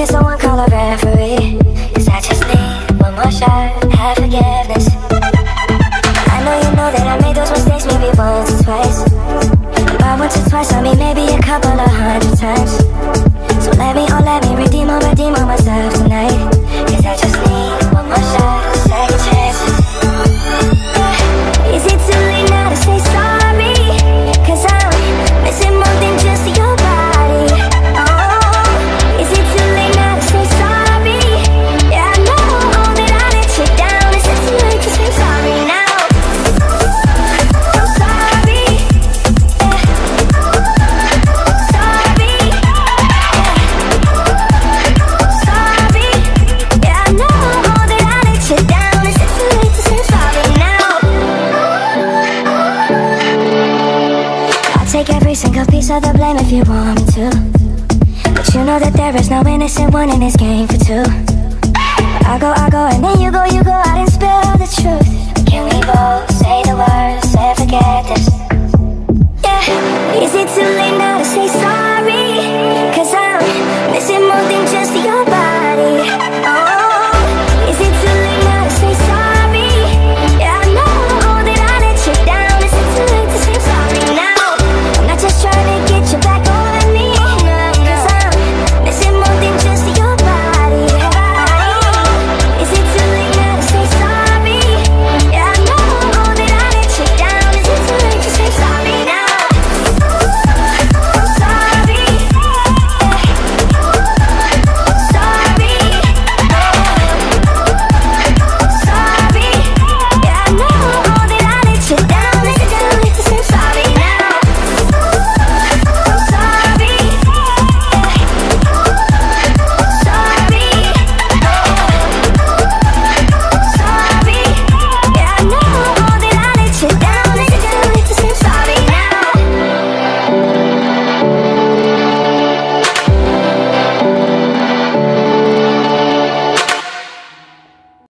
can someone call a referee? Cause I just need one more shot, have forgiveness. I know you know that I made those mistakes maybe once or twice. By once or twice, I mean maybe a couple of hundred times. Take every single piece of the blame if you want me to. But you know that there is no innocent one in this game for two. I go, I go, and then you go, you go out and spill the truth.